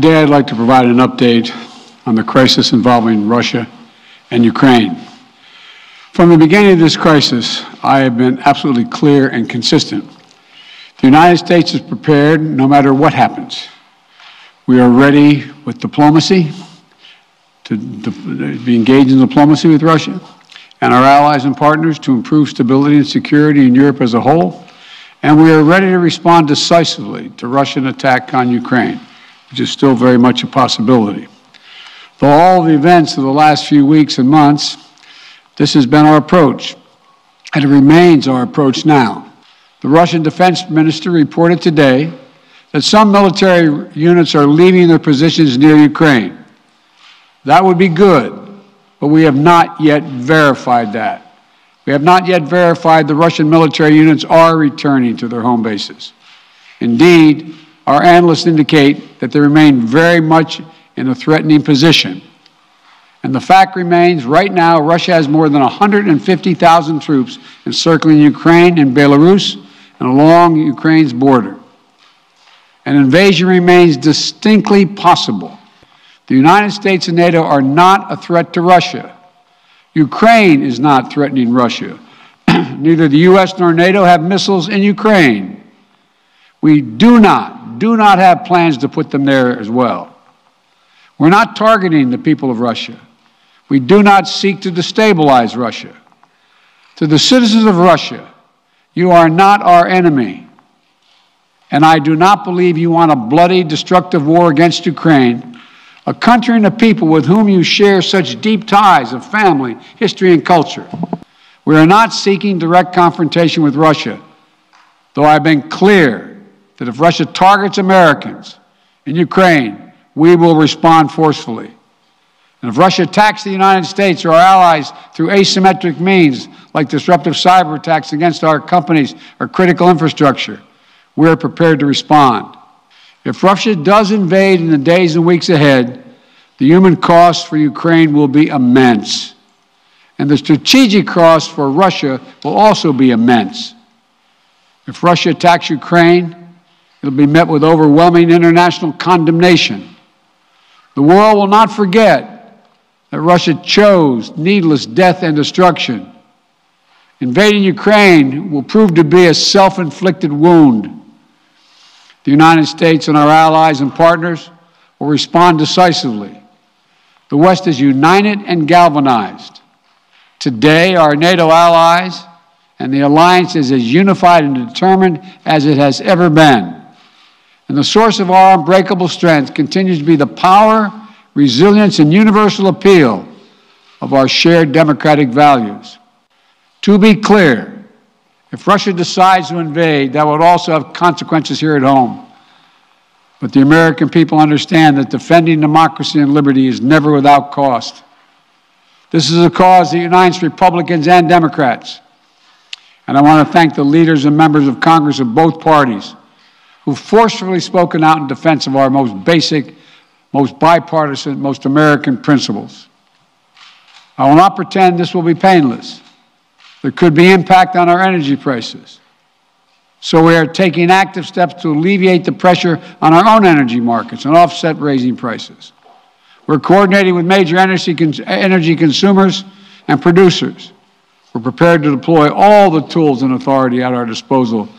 Today, I'd like to provide an update on the crisis involving Russia and Ukraine. From the beginning of this crisis, I have been absolutely clear and consistent. The United States is prepared no matter what happens. We are ready with diplomacy to, to be engaged in diplomacy with Russia and our allies and partners to improve stability and security in Europe as a whole. And we are ready to respond decisively to Russian attack on Ukraine, which is still very much a possibility. Though all the events of the last few weeks and months, this has been our approach, and it remains our approach now. The Russian defense minister reported today that some military units are leaving their positions near Ukraine. That would be good, but we have not yet verified that. We have not yet verified the Russian military units are returning to their home bases. Indeed, our analysts indicate that they remain very much in a threatening position. And the fact remains right now, Russia has more than 150,000 troops encircling Ukraine and Belarus and along Ukraine's border. An invasion remains distinctly possible. The United States and NATO are not a threat to Russia. Ukraine is not threatening Russia. Neither the U.S. nor NATO have missiles in Ukraine. We do not, do not have plans to put them there as well. We're not targeting the people of Russia. We do not seek to destabilize Russia. To the citizens of Russia, you are not our enemy. And I do not believe you want a bloody, destructive war against Ukraine, a country and a people with whom you share such deep ties of family, history, and culture. We are not seeking direct confrontation with Russia, though I've been clear that if Russia targets Americans in Ukraine, we will respond forcefully. And if Russia attacks the United States or our allies through asymmetric means, like disruptive cyber attacks against our companies or critical infrastructure, we are prepared to respond. If Russia does invade in the days and weeks ahead, the human cost for Ukraine will be immense. And the strategic cost for Russia will also be immense. If Russia attacks Ukraine, it'll be met with overwhelming international condemnation the world will not forget that Russia chose needless death and destruction. Invading Ukraine will prove to be a self inflicted wound. The United States and our allies and partners will respond decisively. The West is united and galvanized. Today, our NATO allies and the alliance is as unified and determined as it has ever been. And the source of our unbreakable strength continues to be the power, resilience, and universal appeal of our shared democratic values. To be clear, if Russia decides to invade, that would also have consequences here at home. But the American people understand that defending democracy and liberty is never without cost. This is a cause that unites Republicans and Democrats. And I want to thank the leaders and members of Congress of both parties who've forcefully spoken out in defense of our most basic, most bipartisan, most American principles. I will not pretend this will be painless. There could be impact on our energy prices. So we are taking active steps to alleviate the pressure on our own energy markets and offset raising prices. We're coordinating with major energy, energy consumers and producers. We're prepared to deploy all the tools and authority at our disposal